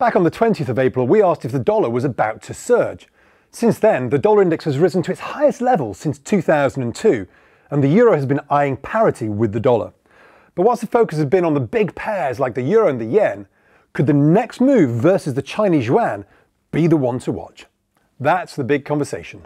Back on the 20th of April, we asked if the dollar was about to surge. Since then, the dollar index has risen to its highest level since 2002, and the euro has been eyeing parity with the dollar. But whilst the focus has been on the big pairs like the euro and the yen, could the next move versus the Chinese yuan be the one to watch? That's the big conversation.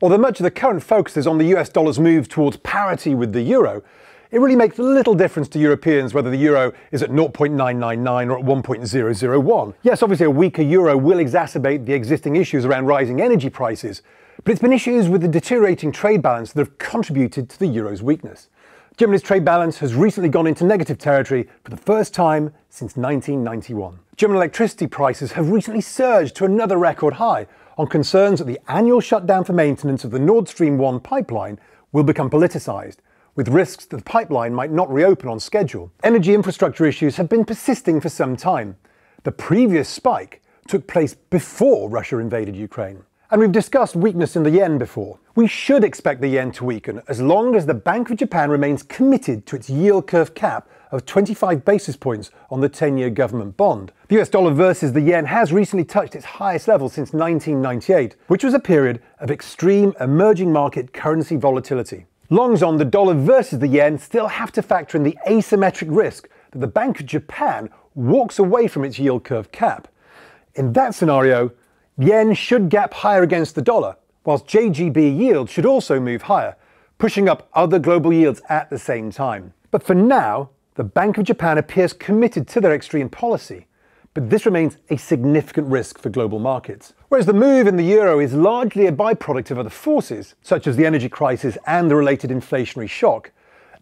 Although much of the current focus is on the US dollar's move towards parity with the euro, it really makes little difference to Europeans whether the euro is at 0.999 or at 1.001. Yes, obviously a weaker euro will exacerbate the existing issues around rising energy prices, but it's been issues with the deteriorating trade balance that have contributed to the euro's weakness. Germany's trade balance has recently gone into negative territory for the first time since 1991. German electricity prices have recently surged to another record high, on concerns that the annual shutdown for maintenance of the Nord Stream 1 pipeline will become politicised, with risks that the pipeline might not reopen on schedule. Energy infrastructure issues have been persisting for some time. The previous spike took place before Russia invaded Ukraine. And we've discussed weakness in the yen before. We should expect the yen to weaken as long as the Bank of Japan remains committed to its yield curve cap of 25 basis points on the 10 year government bond. The US dollar versus the yen has recently touched its highest level since 1998, which was a period of extreme emerging market currency volatility. Longs on the dollar versus the yen still have to factor in the asymmetric risk that the Bank of Japan walks away from its yield curve cap. In that scenario, yen should gap higher against the dollar, whilst JGB yields should also move higher, pushing up other global yields at the same time. But for now, the Bank of Japan appears committed to their extreme policy, but this remains a significant risk for global markets. Whereas the move in the euro is largely a byproduct of other forces, such as the energy crisis and the related inflationary shock,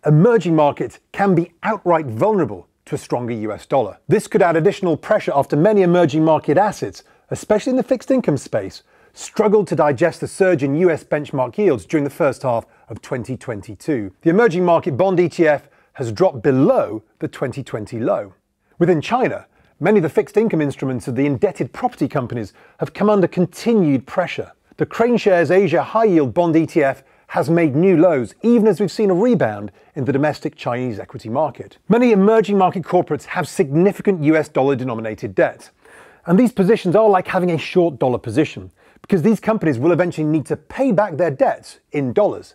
emerging markets can be outright vulnerable to a stronger US dollar. This could add additional pressure after many emerging market assets, especially in the fixed income space, struggled to digest the surge in US benchmark yields during the first half of 2022. The emerging market bond ETF has dropped below the 2020 low. Within China, many of the fixed income instruments of the indebted property companies have come under continued pressure. The KraneShares Asia High Yield Bond ETF has made new lows, even as we've seen a rebound in the domestic Chinese equity market. Many emerging market corporates have significant US dollar denominated debt. And these positions are like having a short dollar position, because these companies will eventually need to pay back their debts in dollars.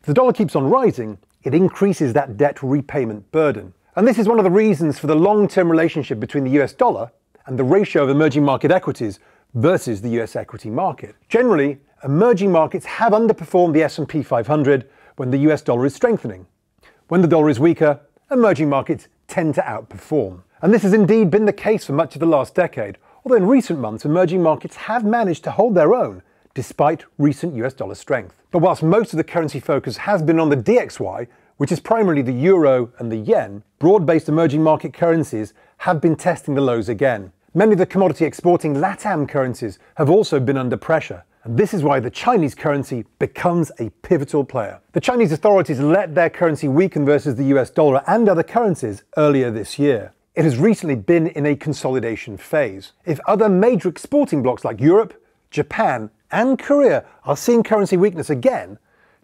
If the dollar keeps on rising, it increases that debt repayment burden. And this is one of the reasons for the long-term relationship between the US dollar and the ratio of emerging market equities versus the US equity market. Generally, emerging markets have underperformed the S&P 500 when the US dollar is strengthening. When the dollar is weaker, emerging markets tend to outperform. And this has indeed been the case for much of the last decade, although in recent months emerging markets have managed to hold their own despite recent US dollar strength. But whilst most of the currency focus has been on the DXY, which is primarily the euro and the yen, broad-based emerging market currencies have been testing the lows again. Many of the commodity exporting LATAM currencies have also been under pressure, and this is why the Chinese currency becomes a pivotal player. The Chinese authorities let their currency weaken versus the US dollar and other currencies earlier this year. It has recently been in a consolidation phase. If other major exporting blocs like Europe, Japan, and Korea are seeing currency weakness again,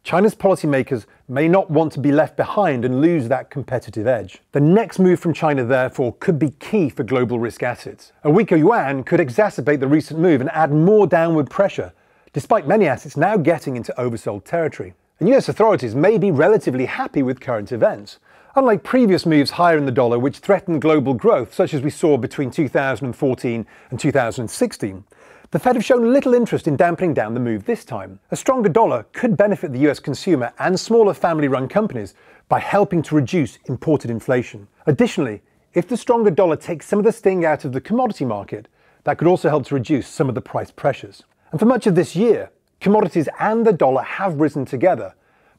China's policymakers may not want to be left behind and lose that competitive edge. The next move from China, therefore, could be key for global risk assets. A weaker yuan could exacerbate the recent move and add more downward pressure, despite many assets now getting into oversold territory. And US authorities may be relatively happy with current events. Unlike previous moves higher in the dollar, which threatened global growth, such as we saw between 2014 and 2016, the Fed have shown little interest in dampening down the move this time. A stronger dollar could benefit the US consumer and smaller family run companies by helping to reduce imported inflation. Additionally, if the stronger dollar takes some of the sting out of the commodity market, that could also help to reduce some of the price pressures. And for much of this year, commodities and the dollar have risen together,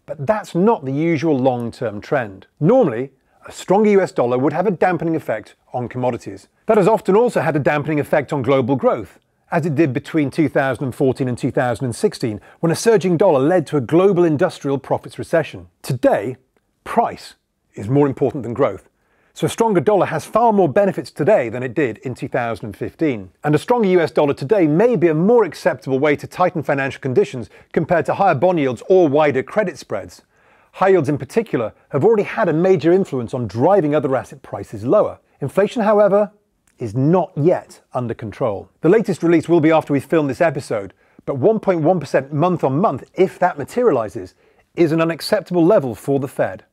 but that's not the usual long term trend. Normally, a stronger US dollar would have a dampening effect on commodities. That has often also had a dampening effect on global growth, as it did between 2014 and 2016, when a surging dollar led to a global industrial profits recession. Today, price is more important than growth. So a stronger dollar has far more benefits today than it did in 2015. And a stronger US dollar today may be a more acceptable way to tighten financial conditions compared to higher bond yields or wider credit spreads. High yields in particular have already had a major influence on driving other asset prices lower. Inflation, however, is not yet under control. The latest release will be after we film this episode, but 1.1% month on month, if that materialises, is an unacceptable level for the Fed.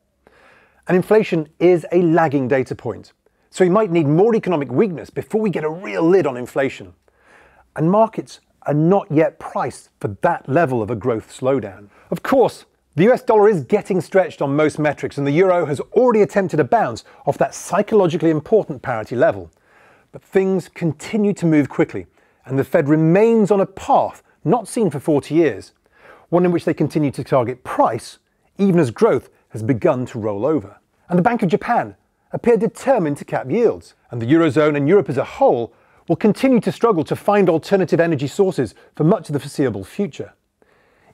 And inflation is a lagging data point, so we might need more economic weakness before we get a real lid on inflation. And markets are not yet priced for that level of a growth slowdown. Of course, the US dollar is getting stretched on most metrics, and the euro has already attempted a bounce off that psychologically important parity level. But things continue to move quickly, and the Fed remains on a path not seen for 40 years, one in which they continue to target price, even as growth has begun to roll over. And the Bank of Japan appear determined to cap yields, and the Eurozone and Europe as a whole will continue to struggle to find alternative energy sources for much of the foreseeable future.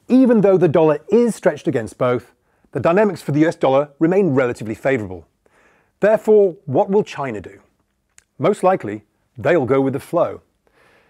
Even though the dollar is stretched against both, the dynamics for the US dollar remain relatively favourable. Therefore, what will China do? Most likely, they'll go with the flow.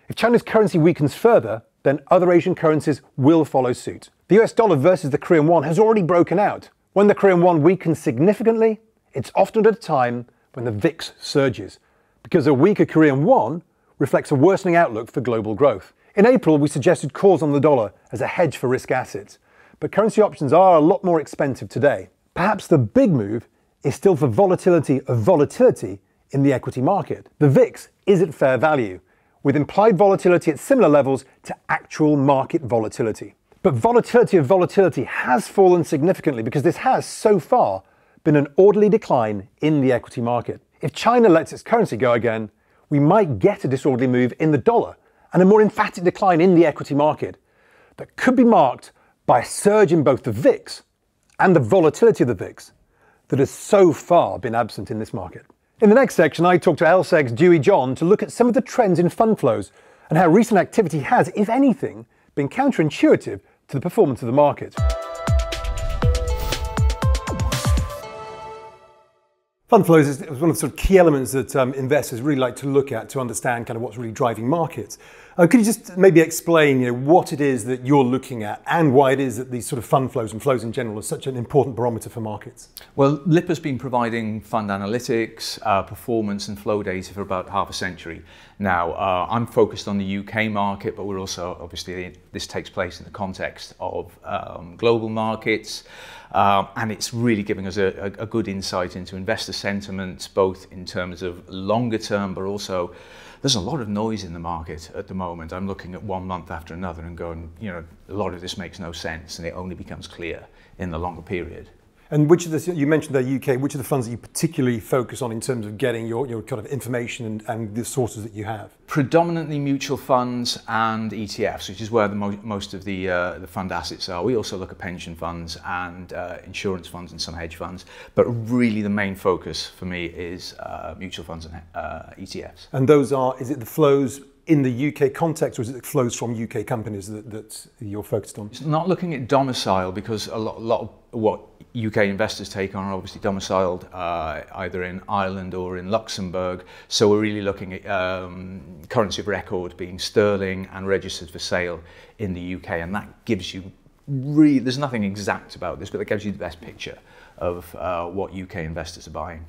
If China's currency weakens further, then other Asian currencies will follow suit. The US dollar versus the Korean won has already broken out. When the Korean won weakens significantly, it's often at a time when the VIX surges, because a weaker Korean won reflects a worsening outlook for global growth. In April, we suggested calls on the dollar as a hedge for risk assets, but currency options are a lot more expensive today. Perhaps the big move is still for volatility of volatility in the equity market. The VIX is at fair value, with implied volatility at similar levels to actual market volatility. But volatility of volatility has fallen significantly because this has, so far, been an orderly decline in the equity market. If China lets its currency go again, we might get a disorderly move in the dollar and a more emphatic decline in the equity market that could be marked by a surge in both the VIX and the volatility of the VIX that has so far been absent in this market. In the next section, I talk to LSEG's Dewi John to look at some of the trends in fund flows and how recent activity has, if anything, been counterintuitive to the performance of the market. Fund flows is one of the sort of key elements that um, investors really like to look at to understand kind of what's really driving markets. Uh, could you just maybe explain you know, what it is that you're looking at and why it is that these sort of fund flows and flows in general are such an important barometer for markets? Well, Lipper has been providing fund analytics, uh, performance and flow data for about half a century. Now, uh, I'm focused on the UK market, but we're also, obviously, this takes place in the context of um, global markets. Um, and it's really giving us a, a, a good insight into investor sentiment, both in terms of longer term, but also there's a lot of noise in the market at the moment. I'm looking at one month after another and going, you know, a lot of this makes no sense and it only becomes clear in the longer period. And which of the, you mentioned the UK, which of the funds that you particularly focus on in terms of getting your, your kind of information and, and the sources that you have? Predominantly mutual funds and ETFs, which is where the mo most of the, uh, the fund assets are. We also look at pension funds and uh, insurance funds and some hedge funds, but really the main focus for me is uh, mutual funds and uh, ETFs. And those are, is it the flows in the UK context, or is it flows from UK companies that, that you're focused on? It's not looking at domicile because a lot, lot of what UK investors take on are obviously domiciled uh, either in Ireland or in Luxembourg. So we're really looking at um, currency of record being sterling and registered for sale in the UK. And that gives you really, there's nothing exact about this, but that gives you the best picture of uh, what UK investors are buying.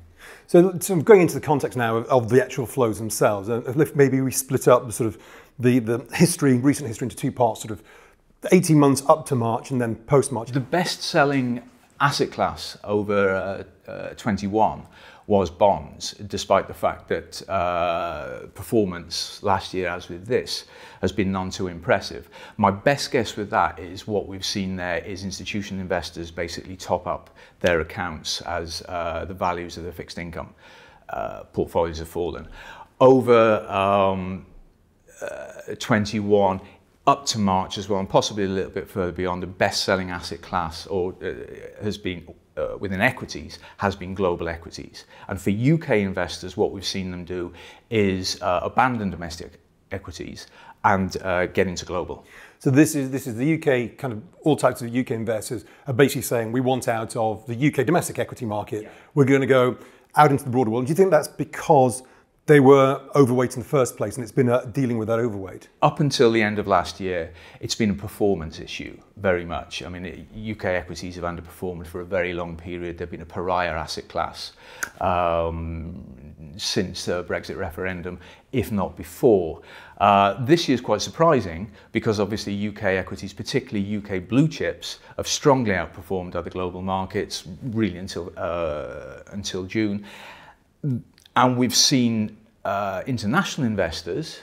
So, so going into the context now of, of the actual flows themselves, and if maybe we split up the sort of the, the history, recent history into two parts, sort of 18 months up to March and then post-March. The best-selling asset class over uh, uh, 21 was bonds, despite the fact that uh, performance last year, as with this, has been none too impressive. My best guess with that is what we've seen there is institutional investors basically top up their accounts as uh, the values of the fixed income uh, portfolios have fallen. Over um, uh, 21, up to March as well, and possibly a little bit further beyond, the best-selling asset class or uh, has been uh, within equities has been global equities. And for UK investors, what we've seen them do is uh, abandon domestic equities and uh, get into global. So this is this is the UK kind of all types of UK investors are basically saying we want out of the UK domestic equity market. Yeah. We're going to go out into the broader world. Do you think that's because they were overweight in the first place, and it's been uh, dealing with that overweight. Up until the end of last year, it's been a performance issue very much. I mean, UK equities have underperformed for a very long period. They've been a pariah asset class um, since the Brexit referendum, if not before. Uh, this year is quite surprising because obviously UK equities, particularly UK blue chips, have strongly outperformed other global markets really until uh, until June. And we've seen uh, international investors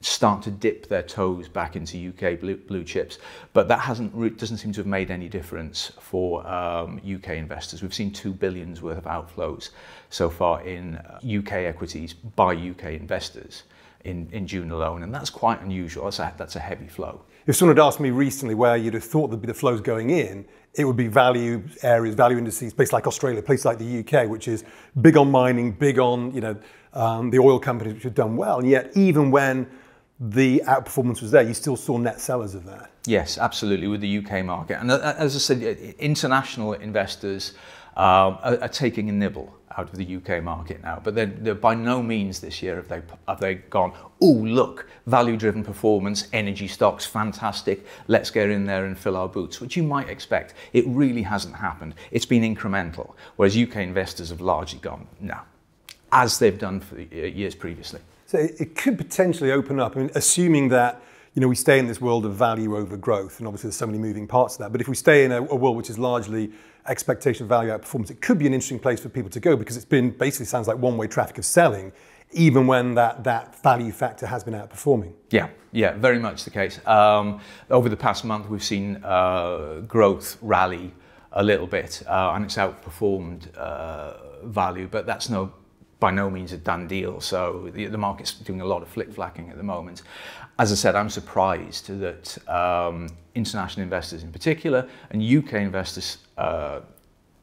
start to dip their toes back into UK blue, blue chips, but that hasn't doesn't seem to have made any difference for um, UK investors. We've seen two billions worth of outflows so far in uh, UK equities by UK investors. In, in June alone, and that's quite unusual. That's a, that's a heavy flow. If someone had asked me recently where you'd have thought the flows going in, it would be value areas, value indices, places like Australia, places like the UK, which is big on mining, big on you know um, the oil companies which have done well. And yet, even when the outperformance was there, you still saw net sellers of that. Yes, absolutely, with the UK market. And uh, as I said, international investors um, are, are, taking a nibble out of the UK market now, but they're, by no means this year have they, have they gone, oh, look, value driven performance, energy stocks, fantastic, let's get in there and fill our boots, which you might expect. It really hasn't happened. It's been incremental, whereas UK investors have largely gone, no, as they've done for uh, years previously. So it could potentially open up, I mean, assuming that you know, we stay in this world of value over growth, and obviously there's so many moving parts to that. But if we stay in a, a world which is largely expectation value outperformance, it could be an interesting place for people to go because it's been basically sounds like one-way traffic of selling, even when that, that value factor has been outperforming. Yeah, yeah, very much the case. Um, over the past month, we've seen uh, growth rally a little bit, uh, and it's outperformed uh, value, but that's no by no means a done deal. So the, the market's doing a lot of flick-flacking at the moment. As I said, I'm surprised that um, international investors in particular and UK investors uh,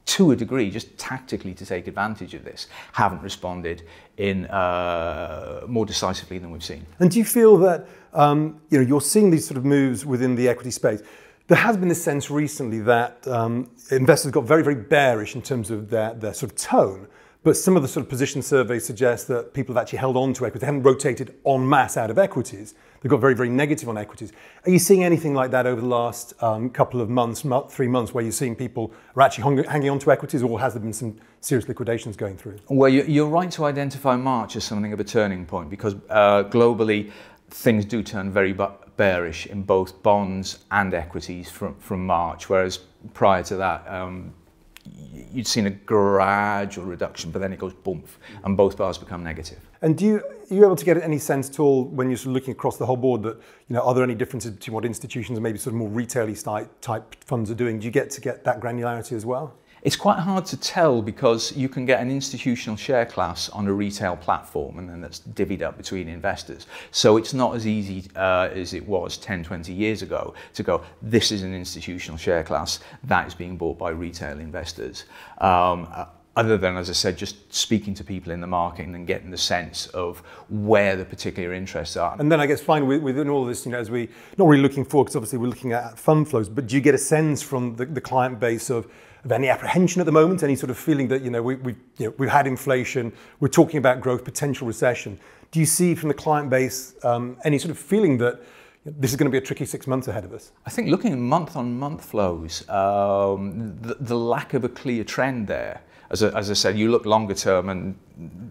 to a degree, just tactically to take advantage of this, haven't responded in uh, more decisively than we've seen. And do you feel that um, you know you're seeing these sort of moves within the equity space? There has been this sense recently that um, investors got very, very bearish in terms of their, their sort of tone. But some of the sort of position surveys suggest that people have actually held on to equities. They haven't rotated en masse out of equities. They've got very, very negative on equities. Are you seeing anything like that over the last um, couple of months, three months, where you're seeing people are actually hanging on to equities, or has there been some serious liquidations going through? Well, you're right to identify March as something of a turning point because uh, globally things do turn very bearish in both bonds and equities from, from March, whereas prior to that, um, you'd seen a gradual reduction, but then it goes boom, and both bars become negative. And do you, are you able to get any sense at all when you're sort of looking across the whole board that, you know, are there any differences between what institutions and maybe sort of more retail type funds are doing? Do you get to get that granularity as well? It's quite hard to tell because you can get an institutional share class on a retail platform and then that's divvied up between investors. So it's not as easy uh, as it was 10, 20 years ago to go, this is an institutional share class that is being bought by retail investors. Um, uh, other than, as I said, just speaking to people in the market and getting the sense of where the particular interests are. And then I guess finally within all of this, you know, as we, not really looking forward, because obviously we're looking at fund flows, but do you get a sense from the, the client base of of any apprehension at the moment, any sort of feeling that you know, we, we, you know, we've had inflation, we're talking about growth, potential recession. Do you see from the client base um, any sort of feeling that this is going to be a tricky six months ahead of us? I think looking at month on month flows, um, the, the, lack of a clear trend there, as, as I said, you look longer term and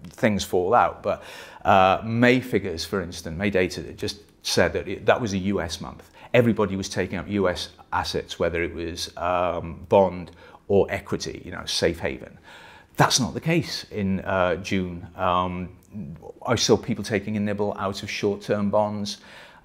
things fall out. But uh, May figures, for instance, May data just said that it, that was a US month. Everybody was taking up US assets, whether it was um, bond or equity, you know, safe haven. That's not the case in uh, June. Um, I saw people taking a nibble out of short-term bonds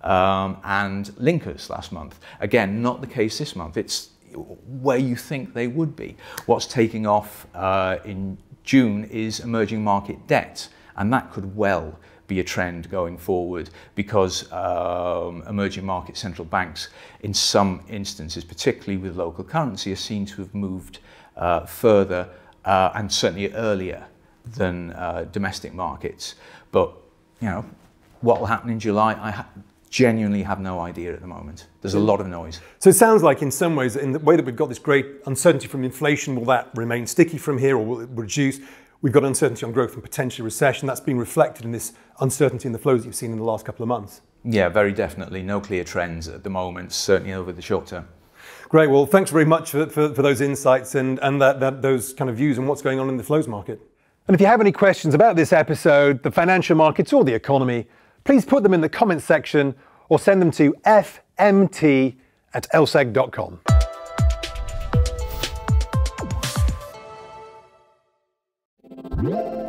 um, and linkers last month. Again, not the case this month. It's where you think they would be. What's taking off uh, in June is emerging market debt, and that could well be a trend going forward because um, emerging market central banks, in some instances, particularly with local currency, are seen to have moved uh, further uh, and certainly earlier than uh, domestic markets. But, you know, what will happen in July, I ha genuinely have no idea at the moment. There's a lot of noise. So it sounds like, in some ways, in the way that we've got this great uncertainty from inflation, will that remain sticky from here, or will it reduce? we've got uncertainty on growth and potentially recession. That's been reflected in this uncertainty in the flows you've seen in the last couple of months. Yeah, very definitely. No clear trends at the moment, certainly over the short term. Great. Well, thanks very much for, for, for those insights and, and that, that, those kind of views on what's going on in the flows market. And if you have any questions about this episode, the financial markets, or the economy, please put them in the comments section or send them to fmt at lseg.com. Yeah.